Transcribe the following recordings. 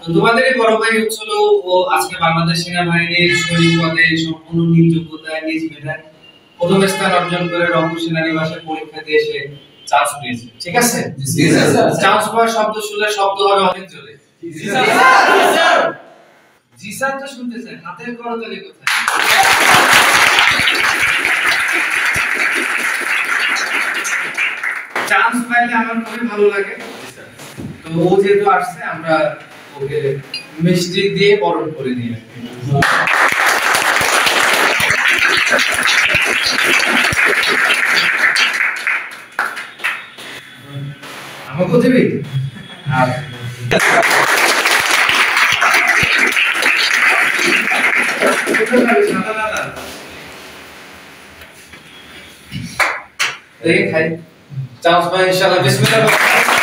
তো তোমাদেরই বড় ভাই হচ্ছিল ও আজকে বাংলাদেশ সেনাবাহিনীর সৈনিক পদে সম্পূর্ণ নিজ যোগ্যতায় নিজ মেধায় প্রথম স্থান অর্জন করে রংপুর সেনানিবাসে পরীক্ষা দিয়ে সে চান্স পেয়েছে। ঠিক আছে? চান্স পাওয়ার শব্দ শুনলে শব্দ হবে অনেক জোরে। জি স্যার! জি স্যার তো হাতের করতালি কোথায়? চান্স পাইলে আমার খুবই ভালো লাগে। তো ও যেহেতু আসছে, আমরা ওকে মিষ্টি দিয়ে বরণ করে নিয়ে আমাকে দিবি? এই খাই। চান্স পাই ইনশাআল্লাহ বিসমিল্লাহ।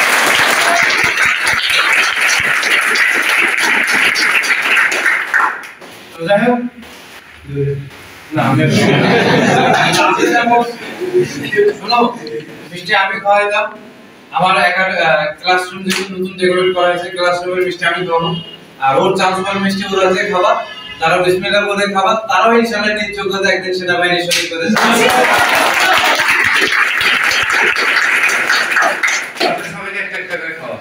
যাই হোক। মিষ্টি আমি খাওয়াই দাম আমার একা ক্লাসরুম যেহেতু নতুন ডেকোরেট করা হয়েছে। ক্লাসরুমের মিষ্টি আমি খাব। আর ওর চান্স মিষ্টি ওরা যে খাবার তারা বিসমিল্লাহ বলে খাবার তারাও ইনশাআল্লাহ নিজ যোগ্যতা একদিন সেনাবাহিনী শহীদ করে সবাইকে একটা একটা করে খাওয়া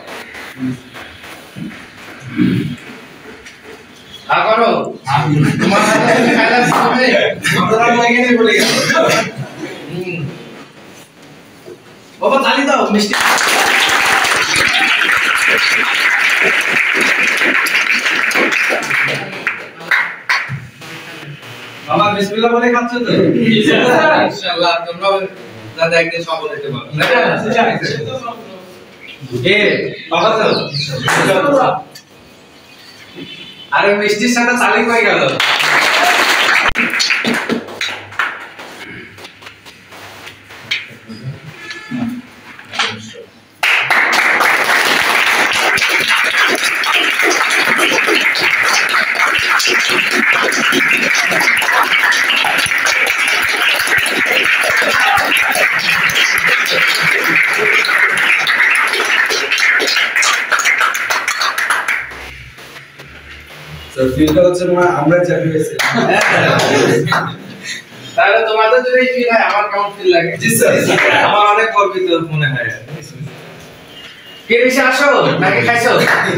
হা করো তোমার হাতে তুমি খাইলা দিতে আমরা লাগে বলে গেল হুম। বাবা, তালি দাও বিসমিল্লাহ বলে খাচ্ছ তো? ইনশাআল্লাহ, তোমরা যাতে একদিন সফল হতে পারো। এ, বাবা তো আরে মিষ্টির সাথে চালি হয়ে স্যার ফিলটা হচ্ছে আমরা চাকরি পেয়েছি। তাহলে তোমাদের যদি ফিল হয় আমার কেমন ফিল লাগে? জি স্যার। আমার অনেক গর্বিত মনে হয়। কে বেশি আসো? নাকি খাইছো? চাকরি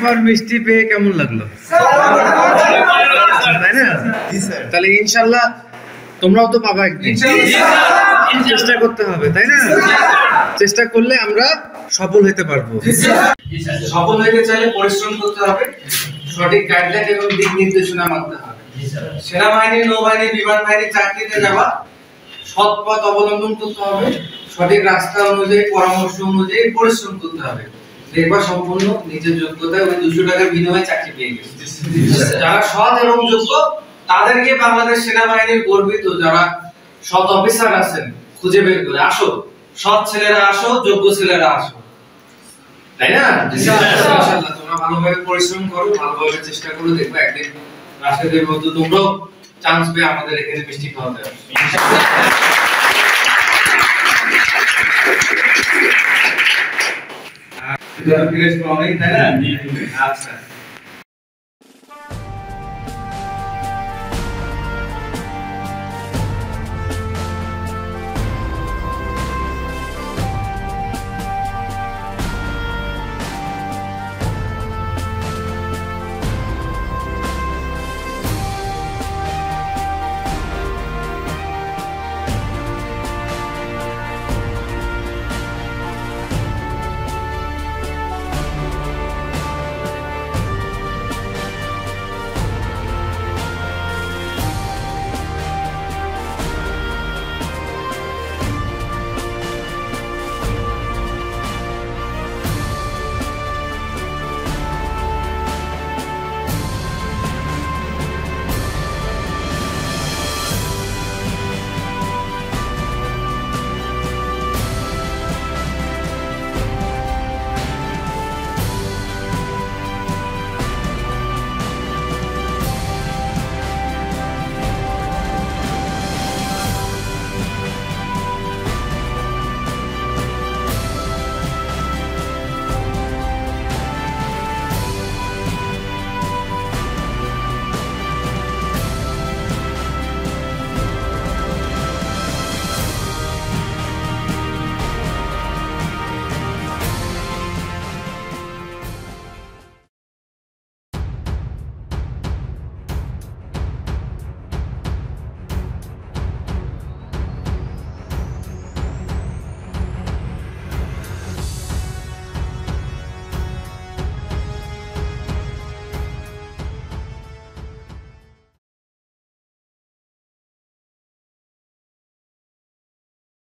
পাওয়ার মিষ্টি পেয়ে কেমন লাগল? তাই না? তাহলে ইনশাল্লাহ তোমরাও তো পাবা একদিন। চেষ্টা করতে হবে তাই না? চেষ্টা করলে আমরা সফল হতে পারব। সফল হতে চাইলে পরিশ্রম করতে হবে। সঠিক গাইডলাইন এবং দিক নির্দেশনা মানতে হবে। সেনাবাহিনী নৌবাহিনী বিমান বাহিনী চাকরিতে যাওয়া সৎ পথ অবলম্বন করতে হবে সঠিক রাস্তা অনুযায়ী পরামর্শ অনুযায়ী পরিশ্রম করতে হবে। দেখবা সম্পূর্ণ নিজের যোগ্যতায় ওই দুশো টাকার বিনিময়ে চাকরি পেয়ে গেছে। যারা সৎ এবং যোগ্য, তাদেরকে বাংলাদেশ সেনাবাহিনীর গর্বিত যারা সৎ অফিসার আছেন, খুঁজে বের করে। আসো, সৎ ছেলেরা আসো, যোগ্য ছেলেরা আসো। তাই না? তোমরা ভালোভাবে পরিশ্রম করো, ভালোভাবে চেষ্টা করো, দেখবে একদিন রাশেদের মতো তোমরাও চান্স পেয়ে আমাদের এখানে মিষ্টি খাওয়াতে হবে আর ফিরে আসব অনেক তাই না আচ্ছা